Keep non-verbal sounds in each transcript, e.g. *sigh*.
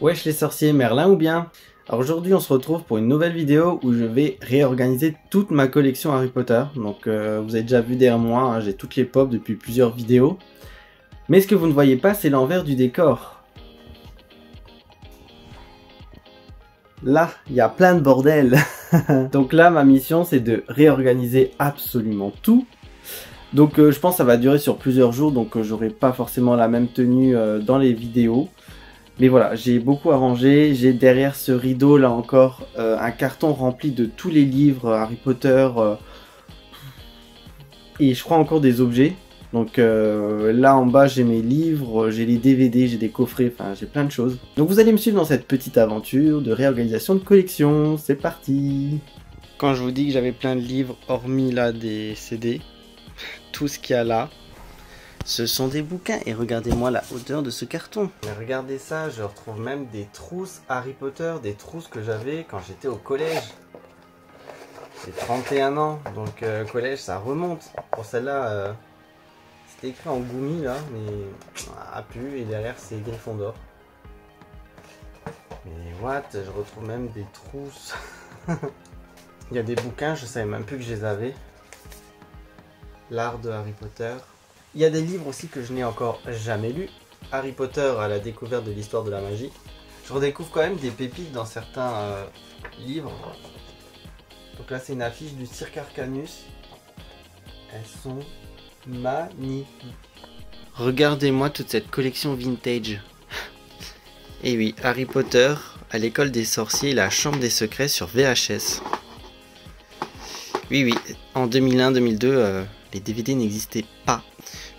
Wesh les sorciers, Merlin ou bien? Alors aujourd'hui on se retrouve pour une nouvelle vidéo où je vais réorganiser toute ma collection Harry Potter. Donc euh, vous avez déjà vu derrière moi, hein, j'ai toutes les pop depuis plusieurs vidéos. Mais ce que vous ne voyez pas c'est l'envers du décor. Là, il y a plein de bordel. *laughs* Donc là ma mission c'est de réorganiser absolument tout. Donc euh, je pense que ça va durer sur plusieurs jours donc euh, j'aurai pas forcément la même tenue dans les vidéos. Mais voilà, j'ai beaucoup arrangé. J'ai derrière ce rideau là encore euh, un carton rempli de tous les livres euh, Harry Potter. Euh, et je crois encore des objets. Donc là en bas j'ai mes livres, j'ai les DVD, j'ai des coffrets, enfin j'ai plein de choses. Donc vous allez me suivre dans cette petite aventure de réorganisation de collection. C'est parti Quand je vous dis que j'avais plein de livres, hormis là des CD, tout ce qu'il y a là, ce sont des bouquins et regardez-moi la hauteur de ce carton. Mais regardez ça, je retrouve même des trousses Harry Potter, des trousses que j'avais quand j'étais au collège. J'ai 31 ans, donc euh, collège ça remonte. Pour celle-là, euh, c'était écrit en goumi là, mais a pu et derrière c'est d'or. Mais what, je retrouve même des trousses. *laughs* Il y a des bouquins, je savais même plus que je les avais. L'art de Harry Potter. Il y a des livres aussi que je n'ai encore jamais lus. Harry Potter à la découverte de l'histoire de la magie. Je redécouvre quand même des pépites dans certains euh, livres. Donc là c'est une affiche du Cirque Arcanus. Elles sont magnifiques. Regardez-moi toute cette collection vintage. Et oui, Harry Potter à l'école des sorciers, la chambre des secrets sur VHS. Oui, oui, en 2001-2002, euh, les DVD n'existaient pas.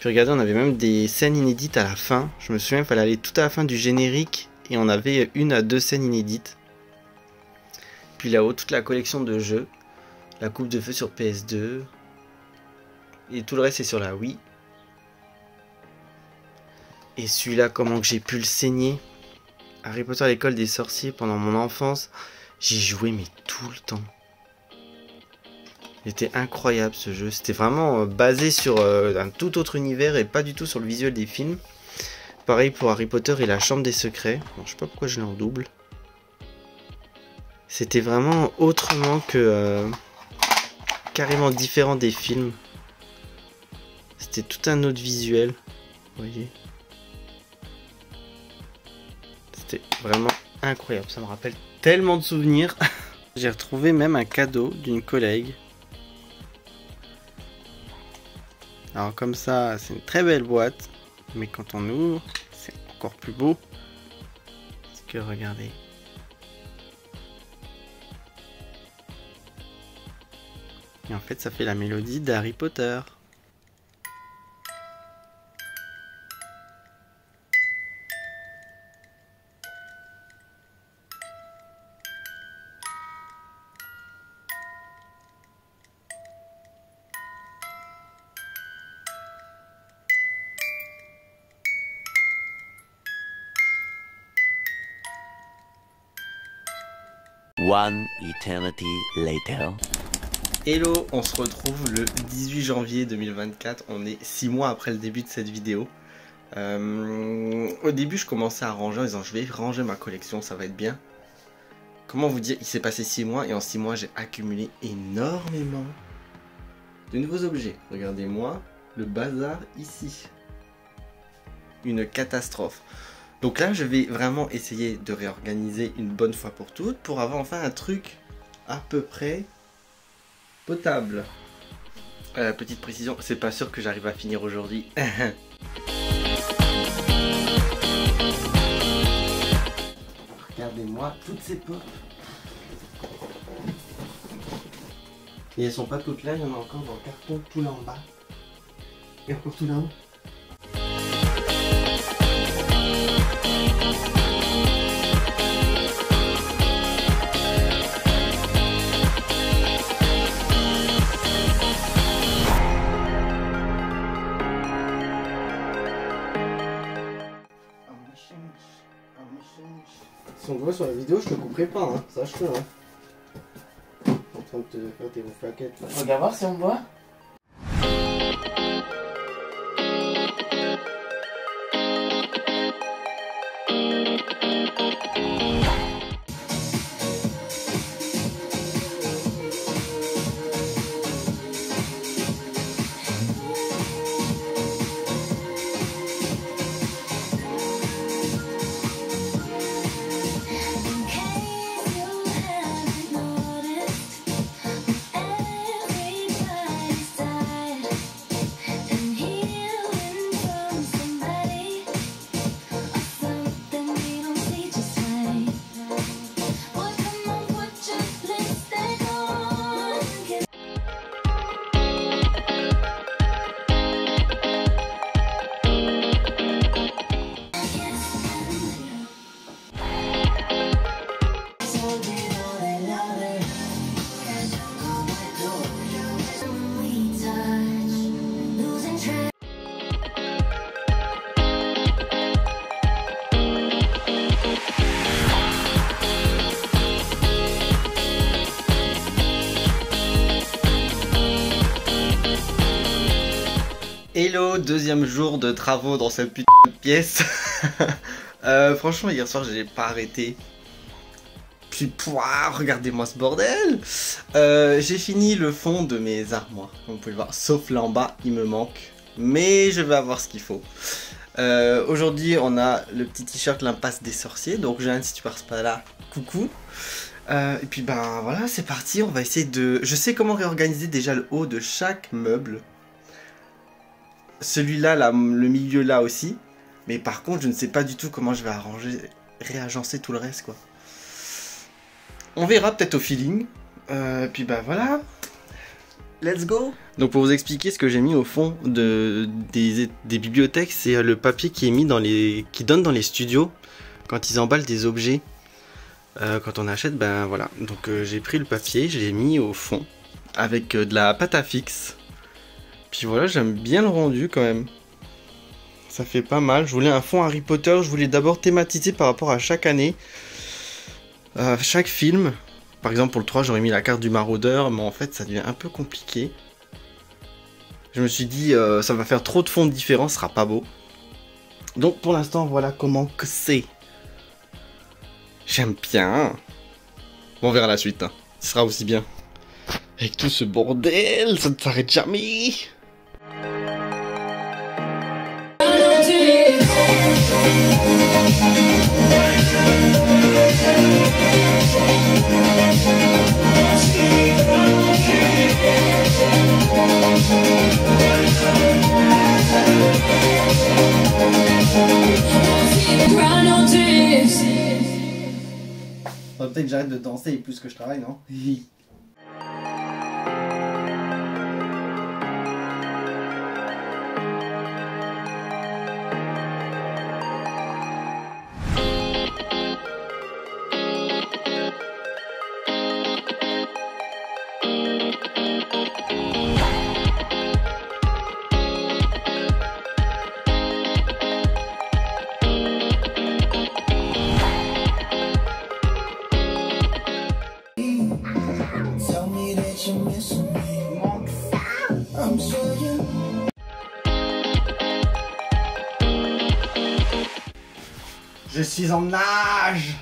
Puis regardez, on avait même des scènes inédites à la fin. Je me souviens, il fallait aller tout à la fin du générique et on avait une à deux scènes inédites. Puis là-haut, toute la collection de jeux. La coupe de feu sur PS2. Et tout le reste est sur la Wii. Et celui-là, comment que j'ai pu le saigner Harry Potter l'école des sorciers pendant mon enfance. J'y jouais mais tout le temps. Il était incroyable ce jeu. C'était vraiment euh, basé sur euh, un tout autre univers et pas du tout sur le visuel des films. Pareil pour Harry Potter et la Chambre des Secrets. je sais pas pourquoi je l'ai en double. C'était vraiment autrement que... Euh, carrément différent des films. C'était tout un autre visuel. Vous voyez C'était vraiment incroyable. Ça me rappelle tellement de souvenirs. *laughs* J'ai retrouvé même un cadeau d'une collègue Alors comme ça, c'est une très belle boîte. Mais quand on ouvre, c'est encore plus beau. Parce que regardez. Et en fait, ça fait la mélodie d'Harry Potter. One eternity later. Hello, on se retrouve le 18 janvier 2024. On est 6 mois après le début de cette vidéo. Euh, au début, je commençais à ranger en disant je vais ranger ma collection, ça va être bien. Comment vous dire, il s'est passé 6 mois et en 6 mois, j'ai accumulé énormément de nouveaux objets. Regardez-moi le bazar ici. Une catastrophe. Donc là, je vais vraiment essayer de réorganiser une bonne fois pour toutes pour avoir enfin un truc à peu près potable. Euh, petite précision, c'est pas sûr que j'arrive à finir aujourd'hui. *laughs* Regardez-moi toutes ces pop. Et elles sont pas toutes là, il y en a encore dans le carton tout là en bas. Et encore tout là-haut. Sur la vidéo, je te couperai pas, hein. sache-le. Hein. En train de te faire tes flaquettes. Regarde voir si on voit. Hello, deuxième jour de travaux dans cette putain pièce. *laughs* Euh, franchement, hier soir, j'ai pas arrêté. Puis, pouah, regardez-moi ce bordel. Euh, j'ai fini le fond de mes armoires, comme vous pouvez le voir. Sauf là en bas, il me manque. Mais je vais avoir ce qu'il faut. Euh, Aujourd'hui, on a le petit t-shirt L'impasse des sorciers. Donc, Jeanne, si tu passes pas là, coucou. Et puis, ben voilà, c'est parti. On va essayer de. Je sais comment réorganiser déjà le haut de chaque meuble. Celui-là, là, le milieu là aussi. Mais par contre, je ne sais pas du tout comment je vais arranger, réagencer tout le reste, quoi. On verra peut-être au feeling. Euh, puis bah voilà. Let's go Donc pour vous expliquer ce que j'ai mis au fond de, des, des bibliothèques, c'est euh, le papier qui est mis dans les. qui donne dans les studios quand ils emballent des objets. Euh, quand on achète, ben voilà. Donc euh, j'ai pris le papier, je l'ai mis au fond avec euh, de la pâte à fixe. Puis voilà, j'aime bien le rendu quand même. Ça fait pas mal. Je voulais un fond Harry Potter. Je voulais d'abord thématiser par rapport à chaque année. Euh, chaque film. Par exemple, pour le 3, j'aurais mis la carte du maraudeur. Mais en fait, ça devient un peu compliqué. Je me suis dit, euh, ça va faire trop de fonds différents. Ce sera pas beau. Donc pour l'instant, voilà comment que c'est. J'aime bien. Bon, on verra la suite. hein. Ce sera aussi bien. Avec tout ce bordel, ça ne s'arrête jamais. Peut-être que j'arrête de danser plus que je travaille, non? Je suis en nage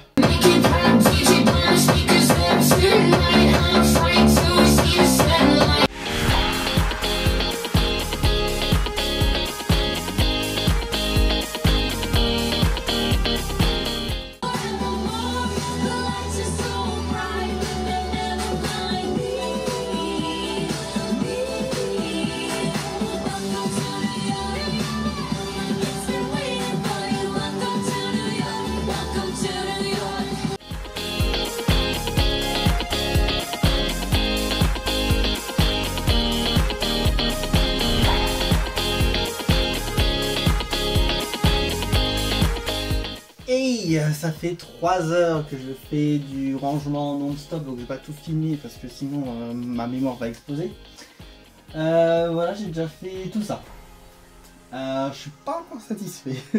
Hey, ça fait 3 heures que je fais du rangement non-stop, donc je vais pas tout filmer parce que sinon euh, ma mémoire va exploser. Euh, voilà, j'ai déjà fait tout ça. Euh, je suis pas encore satisfait. *laughs*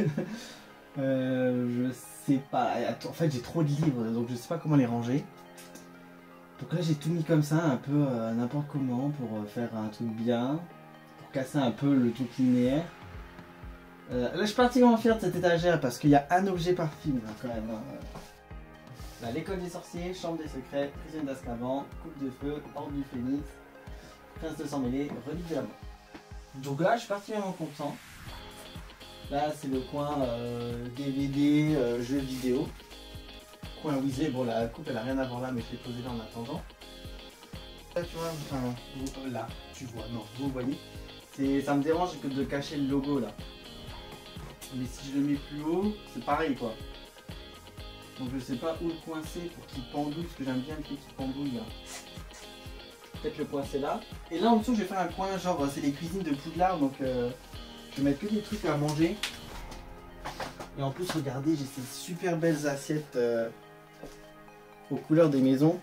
Euh, je sais pas. En fait, j'ai trop de livres, donc je sais pas comment les ranger. Donc là, j'ai tout mis comme ça, un peu euh, n'importe comment, pour euh, faire un truc bien, pour casser un peu le truc linéaire. Euh, là, je suis particulièrement fier de cette étagère parce qu'il y a un objet par film hein, quand même. hein. Là, l'école des sorciers, chambre des secrets, prisonnier d'Azkaban, coupe de feu, ordre du phénix, prince de sang mêlé, relique de. Donc là, je suis particulièrement content. Là, c'est le coin euh, DVD, euh, jeux vidéo. Coin Weasley, bon, la coupe elle a rien à voir là, mais je l'ai posée là en attendant. Là, tu vois, enfin, euh, là, tu vois, non, vous voyez. Ça me dérange que de cacher le logo là. Mais si je le mets plus haut, c'est pareil quoi. Donc je sais pas où le coincer pour qu'il pendouille, parce que j'aime bien le truc qui pendouille là. Peut-être le coincer là. Et là en dessous je vais faire un coin genre c'est les cuisines de Poudlard donc euh, je vais mettre que des trucs à manger. Et en plus regardez j'ai ces super belles assiettes euh, aux couleurs des maisons.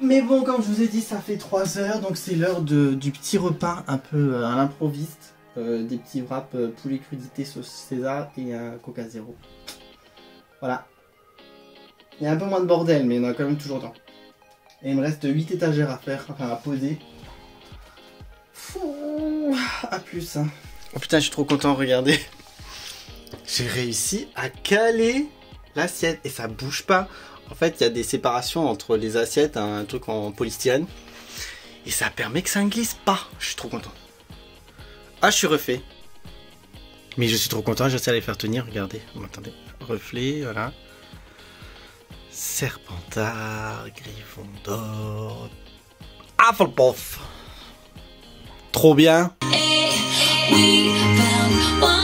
Mais bon comme je vous ai dit ça fait 3 heures donc c'est l'heure du petit repas un peu euh, à l'improviste. Euh, des petits wraps euh, poulet crudité sauce César et un coca zéro. Voilà. Il y a un peu moins de bordel, mais il y en a quand même toujours temps. Et il me reste 8 étagères à faire, enfin à poser. Fou, à plus. hein. Oh putain, je suis trop content, regardez. J'ai réussi à caler l'assiette et ça bouge pas. En fait, il y a des séparations entre les assiettes, un truc en polystyrène. Et ça permet que ça ne glisse pas. Je suis trop content. Ah, je suis refait. Mais je suis trop content, j'essaie de les faire tenir. Regardez, Bon, attendez. Reflet, voilà. Serpentard, Griffon d'or. Hufflepuff. Trop bien. We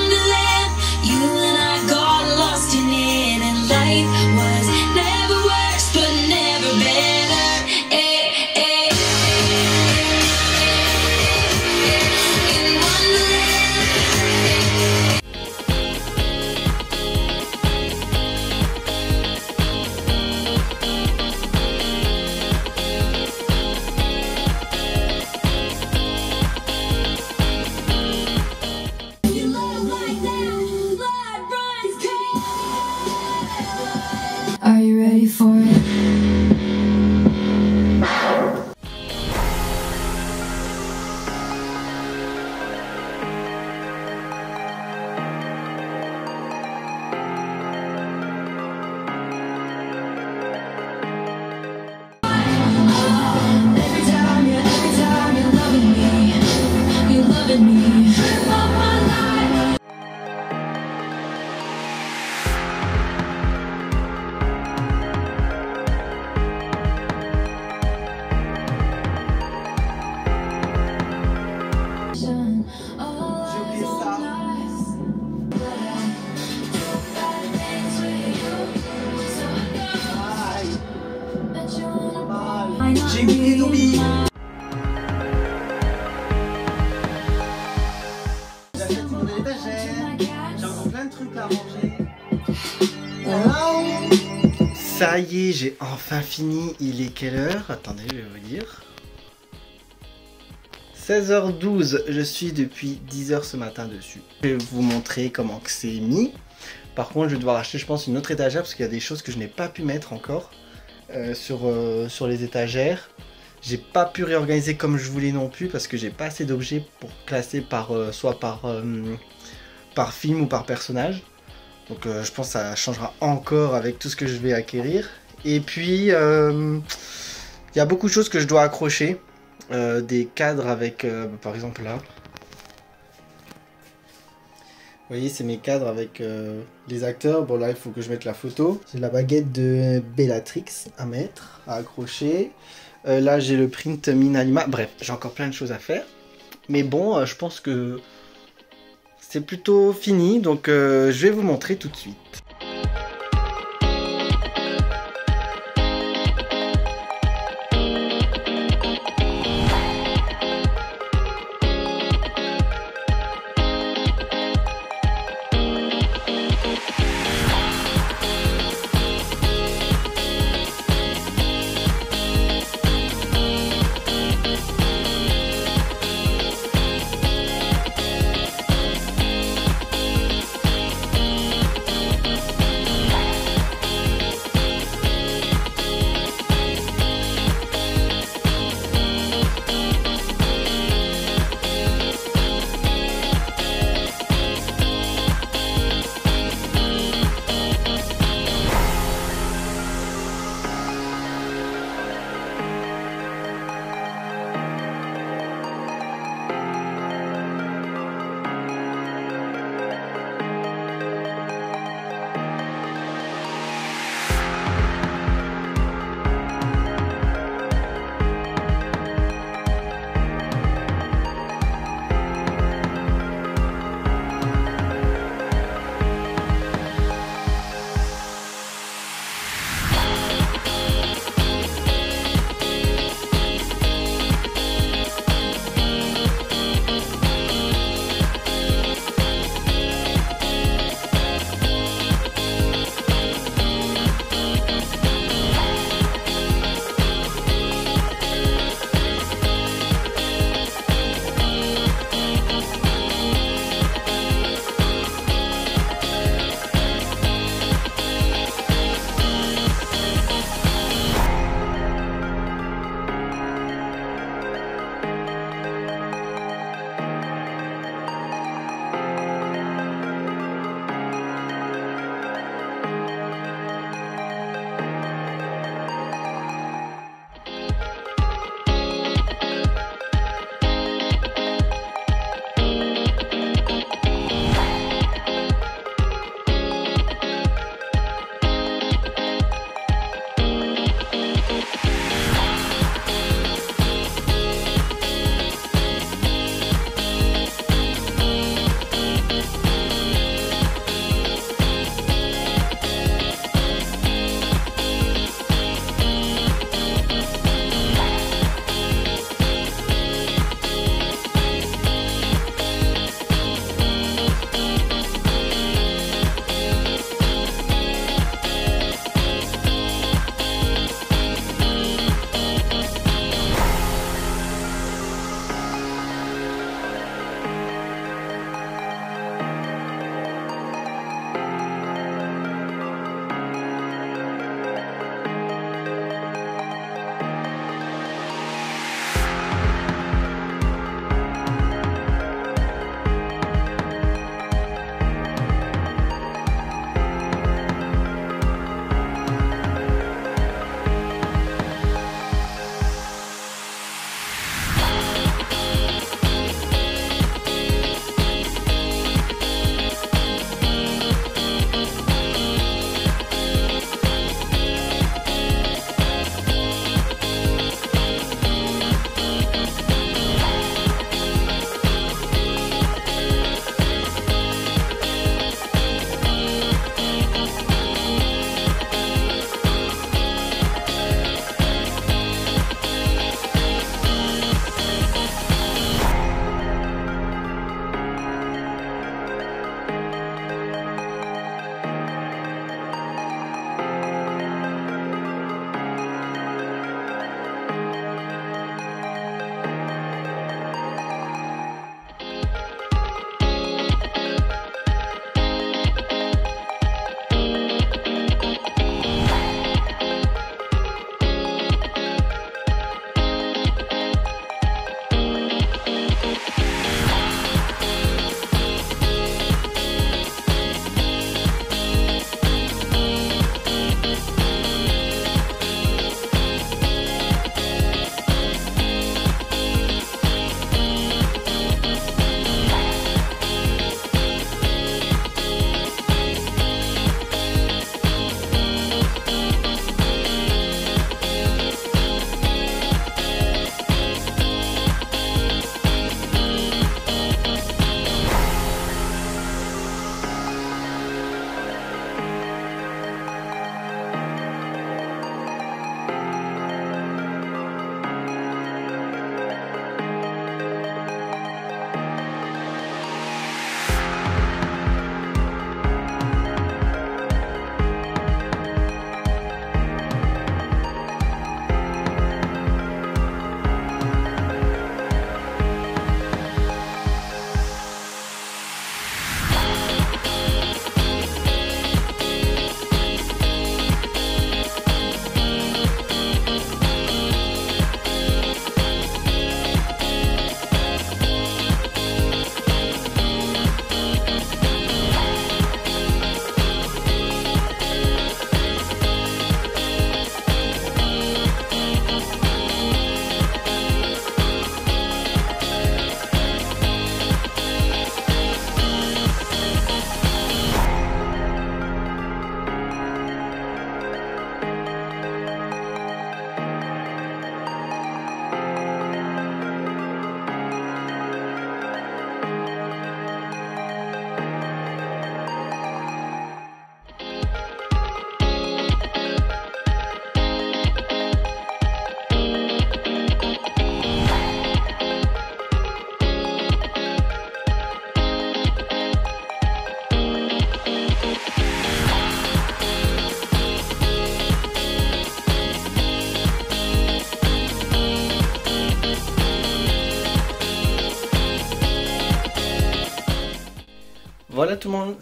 j'ai enfin fini. Il est quelle heure? Attendez, je vais vous dire. 16h12, je suis depuis 10h ce matin dessus. Je vais vous montrer comment que c'est mis. Par contre, je vais devoir acheter, je pense, une autre étagère parce qu'il y a des choses que je n'ai pas pu mettre encore euh, sur, euh, sur les étagères. J'ai pas pu réorganiser comme je voulais non plus parce que j'ai pas assez d'objets pour classer par euh, soit par, par film ou par personnage. Donc euh, je pense que ça changera encore avec tout ce que je vais acquérir. Et puis euh, il y a beaucoup de choses que je dois accrocher. Euh, des cadres avec euh, par exemple là. Vous voyez, c'est mes cadres avec les acteurs. Bon, là, il faut que je mette la photo. J'ai la baguette de Bellatrix à mettre, à accrocher. Là, j'ai le print Minalima. Bref, j'ai encore plein de choses à faire. Mais bon, je pense que c'est plutôt fini. Donc, euh, je vais vous montrer tout de suite.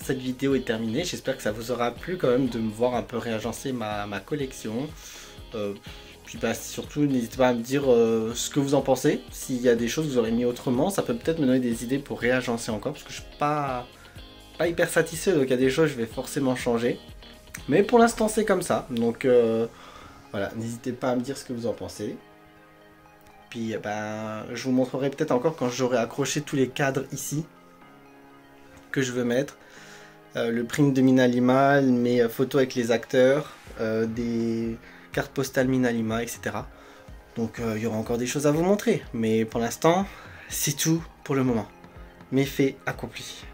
Cette vidéo est terminée. J'espère que ça vous aura plu quand même de me voir un peu réagencer ma, ma collection. Euh, puis bah, surtout, n'hésitez pas à me dire euh, ce que vous en pensez. S'il y a des choses que vous aurez mis autrement, ça peut peut-être me donner des idées pour réagencer encore. Parce que je suis pas, pas hyper satisfait, donc il y a des choses que je vais forcément changer. Mais pour l'instant, c'est comme ça. Donc euh, voilà, n'hésitez pas à me dire ce que vous en pensez. Puis ben, je vous montrerai peut-être encore quand j'aurai accroché tous les cadres ici que je veux mettre. Euh, le print de Minalima, mes euh, photos avec les acteurs, euh, des cartes postales Minalima, etc. Donc il y aura encore des choses à vous montrer. Mais pour l'instant, c'est tout pour le moment. Mes faits accomplis.